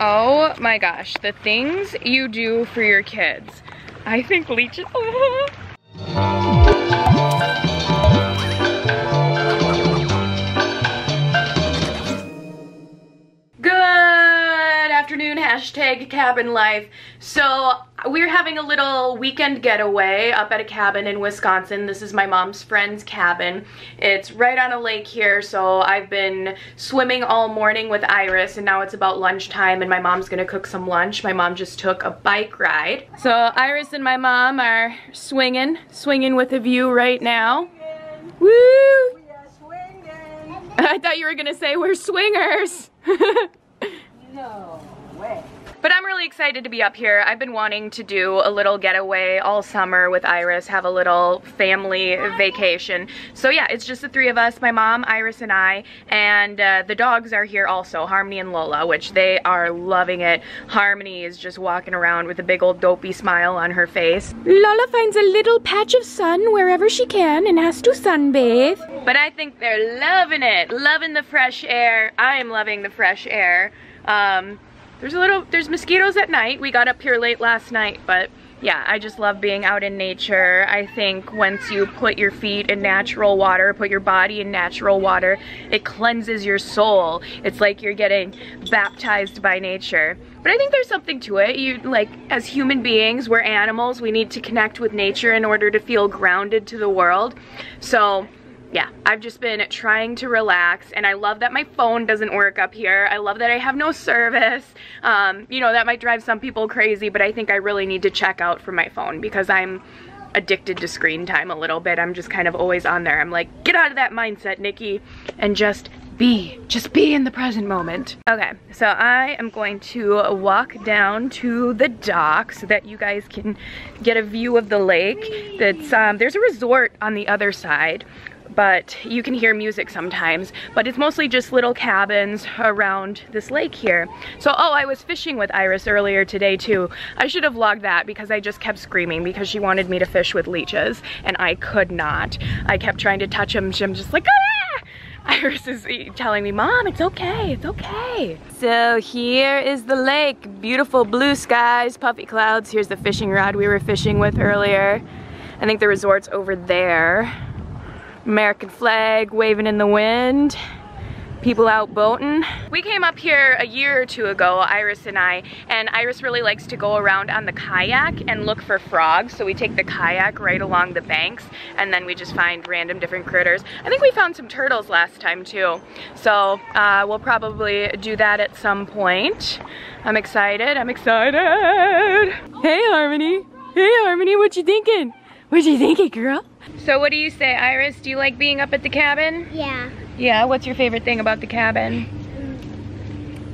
Oh my gosh, the things you do for your kids. I think leeches. Good afternoon, hashtag cabin life. So we're having a little weekend getaway up at a cabin in Wisconsin. This is my mom's friend's cabin. It's right on a lake here, so I've been swimming all morning with Iris, and now it's about lunchtime, and my mom's gonna cook some lunch. My mom just took a bike ride. So Iris and my mom are swinging, swinging with a view right now. Woo! I thought you were gonna say we're swingers. No way. But I'm really excited to be up here. I've been wanting to do a little getaway all summer with Iris, have a little family vacation. So yeah, it's just the three of us, my mom, Iris, and I, and uh, the dogs are here also, Harmony and Lola, which they are loving it. Harmony is just walking around with a big old dopey smile on her face. Lola finds a little patch of sun wherever she can and has to sunbathe. But I think they're loving it, loving the fresh air. I am loving the fresh air. Um, there's a little, there's mosquitoes at night. We got up here late last night, but yeah, I just love being out in nature. I think once you put your feet in natural water, put your body in natural water, it cleanses your soul. It's like you're getting baptized by nature. But I think there's something to it. You like, as human beings, we're animals. We need to connect with nature in order to feel grounded to the world. So yeah, I've just been trying to relax and I love that my phone doesn't work up here. I love that I have no service. Um, you know, that might drive some people crazy, but I think I really need to check out for my phone because I'm addicted to screen time a little bit. I'm just kind of always on there. I'm like, get out of that mindset, Nikki, and just be. Just be in the present moment. Okay, so I am going to walk down to the dock so that you guys can get a view of the lake. That's um, There's a resort on the other side but you can hear music sometimes. But it's mostly just little cabins around this lake here. So, oh, I was fishing with Iris earlier today too. I should have vlogged that because I just kept screaming because she wanted me to fish with leeches and I could not. I kept trying to touch them. I'm just like, ah! Iris is telling me, Mom, it's okay, it's okay. So here is the lake. Beautiful blue skies, puffy clouds. Here's the fishing rod we were fishing with earlier. I think the resort's over there. American flag waving in the wind. People out boating. We came up here a year or two ago, Iris and I, and Iris really likes to go around on the kayak and look for frogs. So we take the kayak right along the banks and then we just find random different critters. I think we found some turtles last time too. So uh, we'll probably do that at some point. I'm excited, I'm excited. Hey Harmony, hey Harmony, what you thinking? What you thinking, girl? So what do you say, Iris? Do you like being up at the cabin? Yeah. Yeah, what's your favorite thing about the cabin?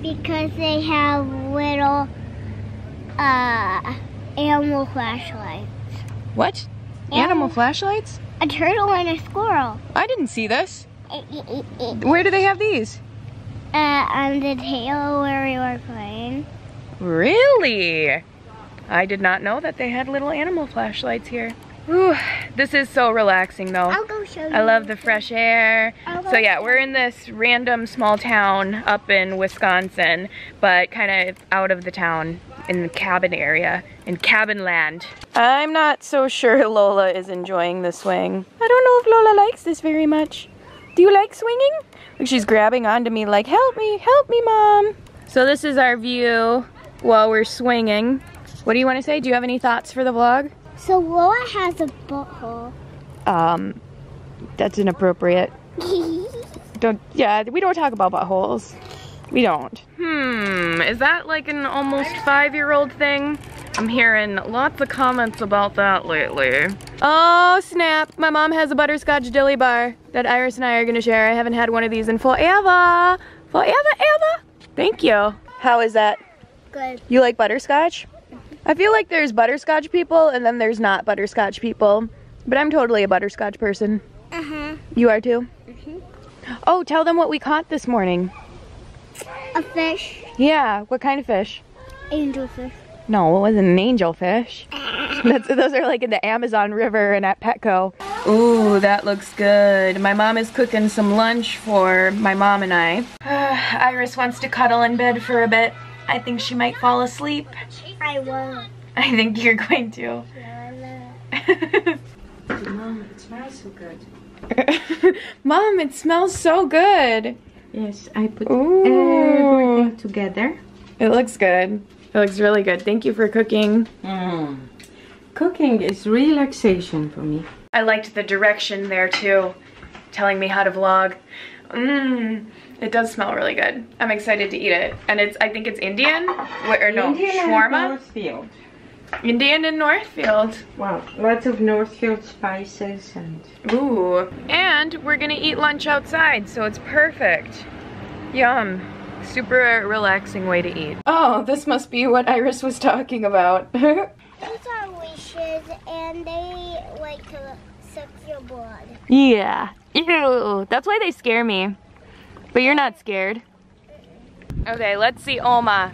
Because they have little uh, animal flashlights. What? Animal- Animal flashlights? A turtle and a squirrel. I didn't see this. Where do they have these? Uh, on the tail where we were playing. Really? I did not know that they had little animal flashlights here. Whew, this is so relaxing though. I'll go show you. I love the fresh air. So yeah, we're in this random small town up in Wisconsin, but kind of out of the town in the cabin area, in cabin land. I'm not so sure Lola is enjoying the swing. I don't know if Lola likes this very much. Do you like swinging? Like she's grabbing onto me like, help me, help me, mom. So this is our view while we're swinging. What do you want to say? Do you have any thoughts for the vlog? So Lola has a butthole. Um, that's inappropriate. Don't, yeah, we don't talk about buttholes. We don't. Hmm, is that like an almost five-year-old thing? I'm hearing lots of comments about that lately. Oh, snap. My mom has a butterscotch dilly bar that Iris and I are gonna share. I haven't had one of these in forever. Forever, ever. Thank you. How is that? Good. You like butterscotch? I feel like there's butterscotch people and then there's not butterscotch people. But I'm totally a butterscotch person. Uh-huh. You are too? Mhm. Oh, tell them what we caught this morning. A fish. Yeah, what kind of fish? Angelfish. No, it wasn't an angelfish. That's, those are like in the Amazon River and at Petco. Ooh, that looks good. My mom is cooking some lunch for my mom and I. Iris wants to cuddle in bed for a bit. I think she might fall asleep. I won't. I think you're going to. Mom, it smells so good. Mom, it smells so good. Yes, I put Ooh. everything together. It looks good. It looks really good. Thank you for cooking. Mm. Cooking is relaxation for me. I liked the direction there too, telling me how to vlog. Mmm, it does smell really good. I'm excited to eat it. And it's, I think it's Indian, Wh- or no, Indian and shawarma? Northfield. Indian in Northfield. Wow, lots of Northfield spices and Ooh. And we're gonna eat lunch outside, so it's perfect. Yum. Super relaxing way to eat. Oh, this must be what Iris was talking about. Those are wishes, and they like to suck your blood. yeah. Ew. That's why they scare me. But you're not scared. Okay, let's see Oma.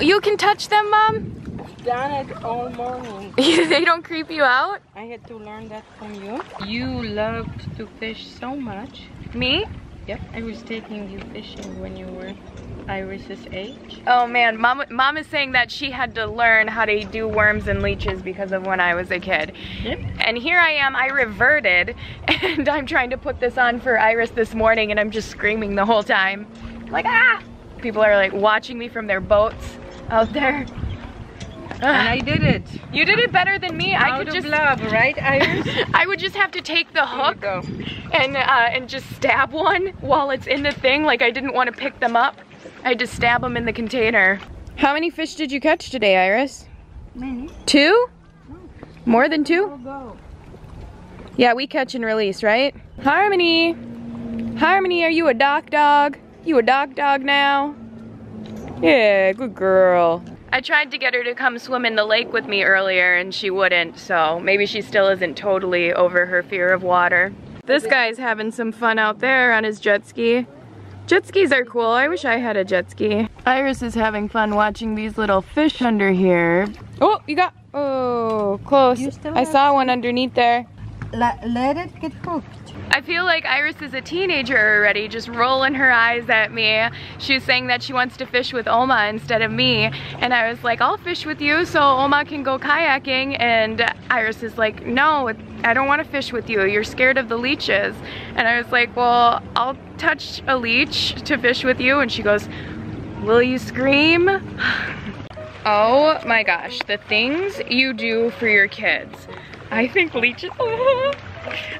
You can touch them, Mom? done it all morning. they don't creep you out? I had to learn that from you. You loved to fish so much. Me? Yep, I was taking you fishing when you were Iris's age. Oh man, mom, mom is saying that she had to learn how to do worms and leeches because of when I was a kid. Yep. And here I am, I reverted, and I'm trying to put this on for Iris this morning, and I'm just screaming the whole time. Like, ah! People are like watching me from their boats out there. And I did it. You did it better than me. I could of just, love, right, Iris? I would just have to take the hook and uh, and just stab one while it's in the thing. Like I didn't want to pick them up. I had to stab them in the container. How many fish did you catch today, Iris? Many. Two? More than two? Go, go. Yeah, we catch and release, right? Harmony! Harmony, are you a dock dog? You a dock dog now? Yeah, good girl. I tried to get her to come swim in the lake with me earlier and she wouldn't, so maybe she still isn't totally over her fear of water. This guy's having some fun out there on his jet ski. Jet skis are cool. I wish I had a jet ski. Iris is having fun watching these little fish under here. Oh, you got, oh, close. You still I saw one underneath there. Let, let it get hooked. I feel like Iris is a teenager already, just rolling her eyes at me. She was saying that she wants to fish with Oma instead of me. And I was like, I'll fish with you so Oma can go kayaking. And Iris is like, no, I don't want to fish with you. You're scared of the leeches. And I was like, well, I'll touch a leech to fish with you. And she goes, will you scream? Oh my gosh, the things you do for your kids. I think leeches,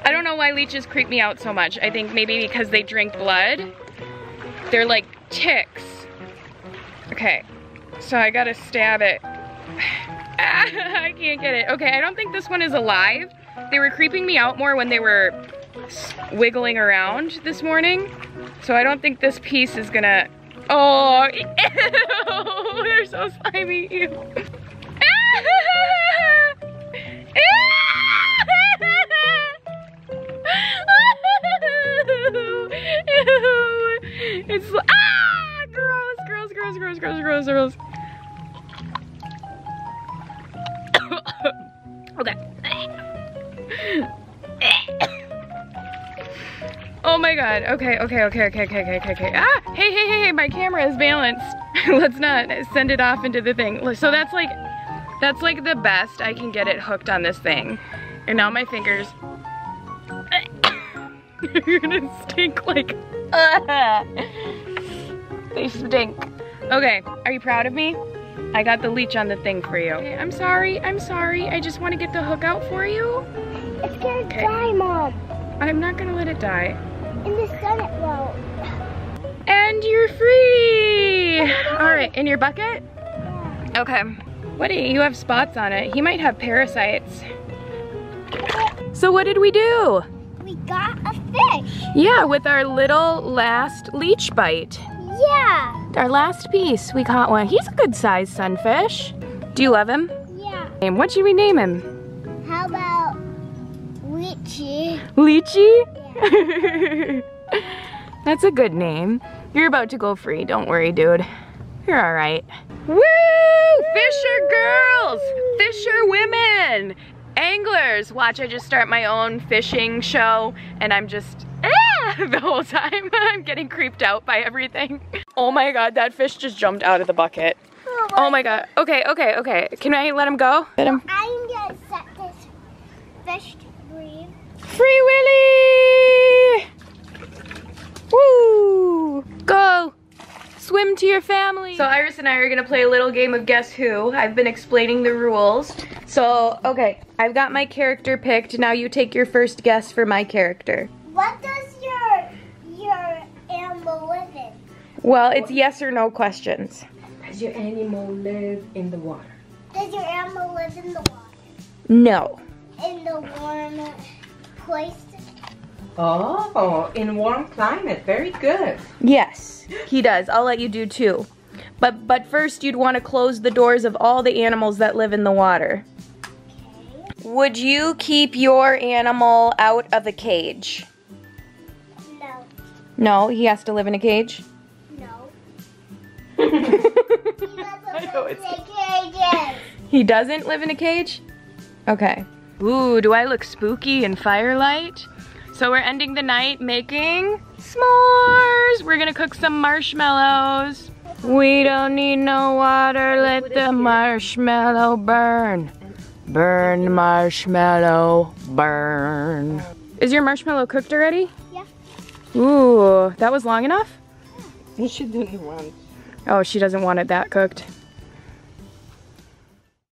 I don't know why leeches creep me out so much. I think maybe because they drink blood. They're like ticks. Okay, so I gotta stab it. I can't get it. Okay, I don't think this one is alive. They were creeping me out more when they were wiggling around this morning. So I don't think this piece is gonna, oh, ew, they're so slimy. Ew. Oh my god. Okay, okay, okay, okay, okay, okay, okay, okay. Ah! Hey, hey, hey, hey, my camera is balanced. Let's not send it off into the thing. So that's like, that's like the best I can get it hooked on this thing. And now my fingers. You're gonna stink like, they stink. Okay, are you proud of me? I got the leech on the thing for you. Okay, I'm sorry, I'm sorry. I just want to get the hook out for you. It's gonna Okay. die, Mom. I'm not gonna let it die. In the sun it won't. And you're free! Oh All right, in your bucket? Yeah. Okay. What do you, have spots on it? He might have parasites. So what did we do? We got a fish. Yeah, with our little last leech bite. Yeah. Our last piece, we caught one. He's a good sized sunfish. Do you love him? Yeah. And what should we name him? How about Richie? Lychee? That's a good name. You're about to go free, don't worry, dude. You're all right. Woo! Fisher girls! Fisher women! Anglers! Watch, I just start my own fishing show and I'm just, ah! the whole time. I'm getting creeped out by everything. Oh my god, that fish just jumped out of the bucket. Oh my god. Okay, okay, okay. Can I let him go? Let him. I'm gonna set this fish to breathe. Free Willy! Woo! Go! Swim to your family. So Iris and I are gonna play a little game of Guess Who. I've been explaining the rules. So, okay, I've got my character picked. Now you take your first guess for my character. What does your your animal live in? Well, it's yes or no questions. Does your animal live in the water? Does your animal live in the water? No. In the warm place? Oh, in warm climate. Very good. Yes, he does. I'll let you do too. But but first you'd want to close the doors of all the animals that live in the water. Okay. Would you keep your animal out of a cage? No. No, he has to live in a cage. No. I know it's- cages. He doesn't live in a cage? Okay. Ooh, do I look spooky in firelight? So we're ending the night making s'mores. We're gonna cook some marshmallows. We don't need no water, let the marshmallow burn. Burn marshmallow, burn. Is your marshmallow cooked already? Yeah. Ooh, that was long enough? You should do it once. Oh, she doesn't want it that cooked.